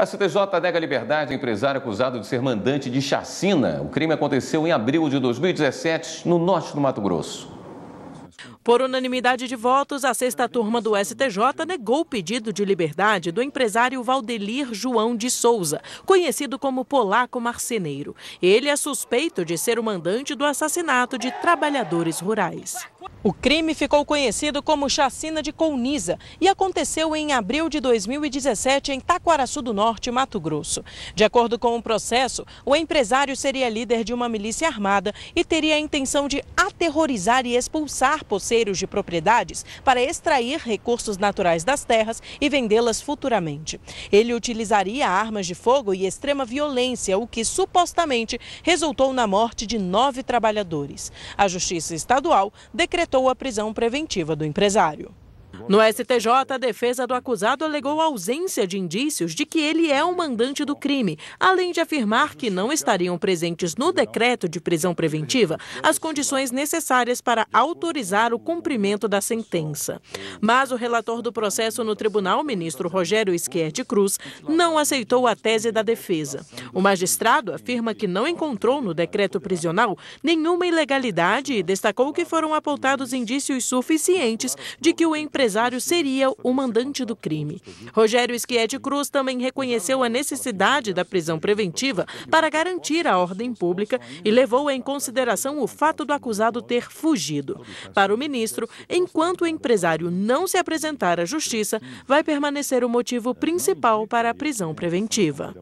A CTJ nega liberdade ao empresário acusado de ser mandante de chacina. O crime aconteceu em abril de 2017, no norte do Mato Grosso. Por unanimidade de votos, a sexta turma do STJ negou o pedido de liberdade do empresário Valdelir João de Souza, conhecido como Polaco Marceneiro. Ele é suspeito de ser o mandante do assassinato de trabalhadores rurais. O crime ficou conhecido como Chacina de Colniza e aconteceu em abril de 2017 em Taquaraçu do Norte, Mato Grosso. De acordo com o processo, o empresário seria líder de uma milícia armada e teria a intenção de aterrorizar e expulsar poceiros de propriedades para extrair recursos naturais das terras e vendê-las futuramente. Ele utilizaria armas de fogo e extrema violência, o que supostamente resultou na morte de nove trabalhadores. A Justiça Estadual decretou a prisão preventiva do empresário. No STJ, a defesa do acusado alegou ausência de indícios de que ele é o mandante do crime, além de afirmar que não estariam presentes no decreto de prisão preventiva as condições necessárias para autorizar o cumprimento da sentença. Mas o relator do processo no tribunal, ministro Rogério Schierdi Cruz, não aceitou a tese da defesa. O magistrado afirma que não encontrou no decreto prisional nenhuma ilegalidade e destacou que foram apontados indícios suficientes de que o empresário empresário seria o mandante do crime. Rogério Schietti Cruz também reconheceu a necessidade da prisão preventiva para garantir a ordem pública e levou em consideração o fato do acusado ter fugido. Para o ministro, enquanto o empresário não se apresentar à justiça, vai permanecer o motivo principal para a prisão preventiva.